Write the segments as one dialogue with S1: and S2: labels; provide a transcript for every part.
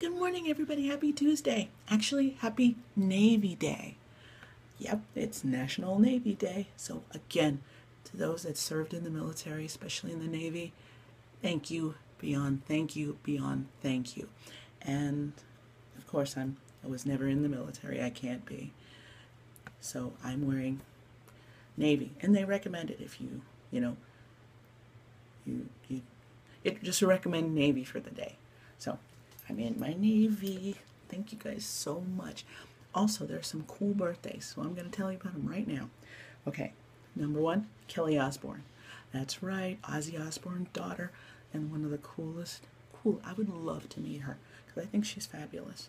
S1: Good morning, everybody. Happy Tuesday. Actually, happy Navy Day. Yep, it's National Navy Day. So, again, to those that served in the military, especially in the Navy, thank you beyond thank you beyond thank you. And of course, I'm I was never in the military. I can't be. So, I'm wearing Navy, and they recommend it if you, you know, you you it just recommend Navy for the day. So, I'm in my Navy. Thank you guys so much. Also, there's some cool birthdays, so I'm going to tell you about them right now. Okay, number one, Kelly Osbourne. That's right, Ozzy Osbourne's daughter, and one of the coolest. Cool. I would love to meet her because I think she's fabulous.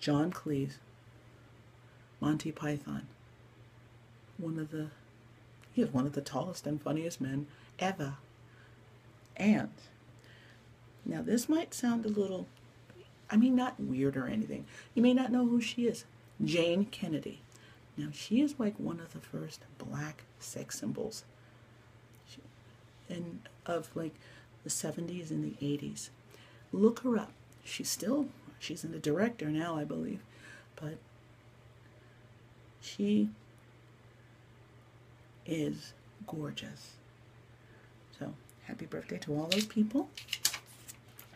S1: John Cleese, Monty Python. One of the, he is one of the tallest and funniest men ever. And now this might sound a little I mean, not weird or anything. You may not know who she is. Jayne Kennedy. Now, she is like one of the first black sex symbols she, and of like the 70s and the 80s. Look her up. She's still, she's in the director now, I believe, but she is gorgeous. So, happy birthday to all those people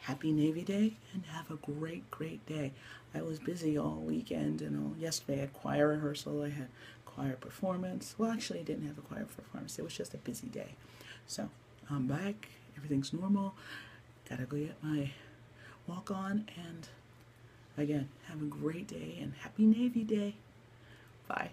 S1: happy Navy Day and have a great, great day. I was busy all weekend and all yesterday I had choir rehearsal, I had choir performance. Well, actually, I didn't have a choir performance, it was just a busy day. So I'm back, everything's normal. Gotta go get my walk on and again, have a great day and happy Navy Day. Bye.